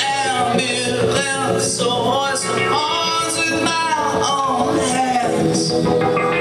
Ambulance, swords and arms with my own hands.